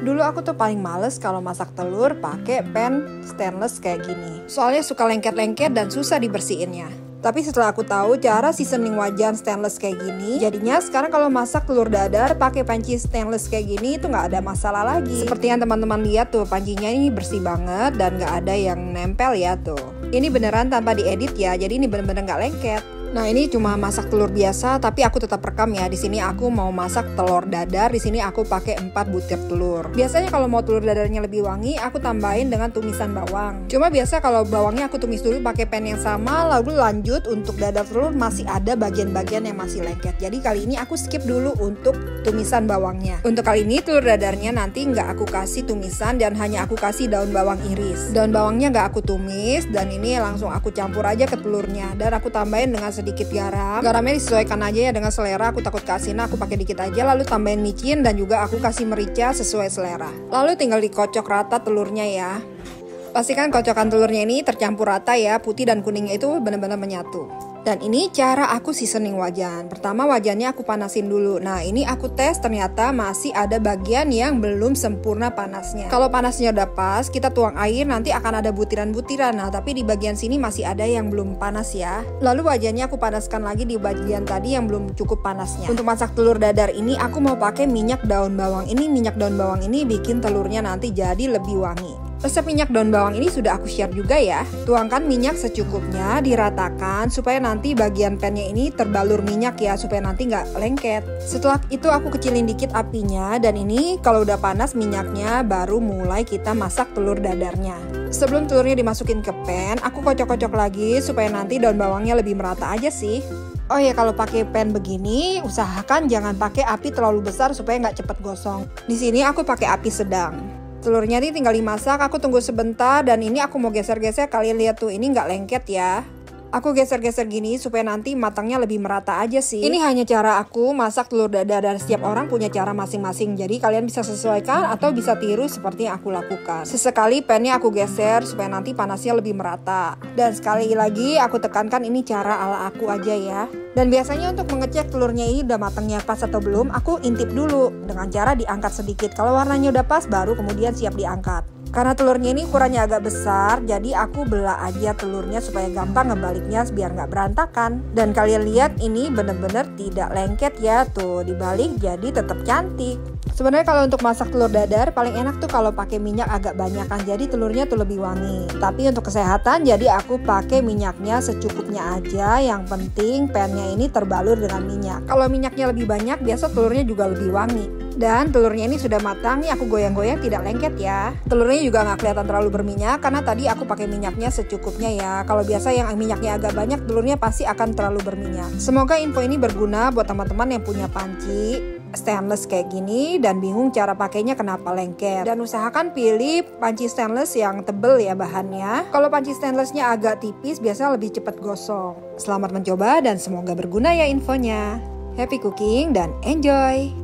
Dulu aku tuh paling males kalau masak telur pakai pan stainless kayak gini. Soalnya suka lengket-lengket dan susah dibersihinnya. Tapi setelah aku tahu cara seasoning wajan stainless kayak gini, jadinya sekarang kalau masak telur dadar pakai panci stainless kayak gini itu nggak ada masalah lagi. Seperti yang teman-teman lihat tuh, pancinya ini bersih banget dan nggak ada yang nempel ya tuh. Ini beneran tanpa diedit ya, jadi ini bener-bener nggak lengket. Nah ini cuma masak telur biasa, tapi aku tetap rekam ya. Di sini aku mau masak telur dadar. Di sini aku pakai 4 butir telur. Biasanya kalau mau telur dadarnya lebih wangi, aku tambahin dengan tumisan bawang. Cuma biasa kalau bawangnya aku tumis dulu pakai pan yang sama, lalu lanjut untuk dadar telur masih ada bagian-bagian yang masih lengket. Jadi kali ini aku skip dulu untuk tumisan bawangnya. Untuk kali ini telur dadarnya nanti nggak aku kasih tumisan dan hanya aku kasih daun bawang iris. Daun bawangnya nggak aku tumis dan ini langsung aku campur aja ke telurnya dan aku tambahin dengan sedikit garam. Garamnya disesuaikan aja ya dengan selera. Aku takut kasih, nah aku pakai dikit aja. Lalu tambahin micin dan juga aku kasih merica sesuai selera. Lalu tinggal dikocok rata telurnya ya. Pastikan kocokan telurnya ini tercampur rata ya, putih dan kuningnya itu benar-benar menyatu. Dan ini cara aku seasoning wajan. Pertama wajannya aku panasin dulu. Nah ini aku tes ternyata masih ada bagian yang belum sempurna panasnya. Kalau panasnya udah pas, kita tuang air nanti akan ada butiran-butiran. Nah tapi di bagian sini masih ada yang belum panas ya. Lalu wajannya aku panaskan lagi di bagian tadi yang belum cukup panasnya. Untuk masak telur dadar ini aku mau pakai minyak daun bawang. Ini minyak daun bawang ini bikin telurnya nanti jadi lebih wangi. Resep minyak daun bawang ini sudah aku share juga ya. Tuangkan minyak secukupnya, diratakan supaya nanti bagian pannya ini terbalur minyak ya, supaya nanti nggak lengket. Setelah itu aku kecilin dikit apinya dan ini kalau udah panas minyaknya baru mulai kita masak telur dadarnya. Sebelum telurnya dimasukin ke pan, aku kocok-kocok lagi supaya nanti daun bawangnya lebih merata aja sih. Oh ya kalau pakai pan begini, usahakan jangan pakai api terlalu besar supaya nggak cepet gosong. Di sini aku pakai api sedang. Telurnya ini tinggal dimasak, aku tunggu sebentar dan ini aku mau geser-geser, kalian lihat tuh ini nggak lengket ya. Aku geser-geser gini supaya nanti matangnya lebih merata aja sih. Ini hanya cara aku masak telur dadar dan setiap orang punya cara masing-masing. Jadi kalian bisa sesuaikan atau bisa tiru seperti yang aku lakukan. Sesekali pannya aku geser supaya nanti panasnya lebih merata. Dan sekali lagi aku tekankan ini cara ala aku aja ya. Dan biasanya untuk mengecek telurnya ini udah matangnya pas atau belum, aku intip dulu dengan cara diangkat sedikit. Kalau warnanya udah pas baru kemudian siap diangkat. Karena telurnya ini ukurannya agak besar, jadi aku belah aja telurnya supaya gampang ngebaliknya biar nggak berantakan. Dan kalian lihat ini bener-bener tidak lengket ya tuh dibalik jadi tetap cantik. Sebenarnya kalau untuk masak telur dadar paling enak tuh kalau pakai minyak agak banyak kan jadi telurnya tuh lebih wangi. Tapi untuk kesehatan jadi aku pakai minyaknya secukupnya aja. Yang penting pannya ini terbalur dengan minyak. Kalau minyaknya lebih banyak biasa telurnya juga lebih wangi. Dan telurnya ini sudah matang nih aku goyang-goyang tidak lengket ya. Telurnya juga nggak kelihatan terlalu berminyak karena tadi aku pakai minyaknya secukupnya ya. Kalau biasa yang minyaknya agak banyak telurnya pasti akan terlalu berminyak. Semoga info ini berguna buat teman-teman yang punya panci stainless kayak gini dan bingung cara pakainya kenapa lengket. Dan usahakan pilih panci stainless yang tebel ya bahannya. Kalau panci stainlessnya agak tipis biasanya lebih cepat gosong. Selamat mencoba dan semoga berguna ya infonya. Happy cooking dan enjoy!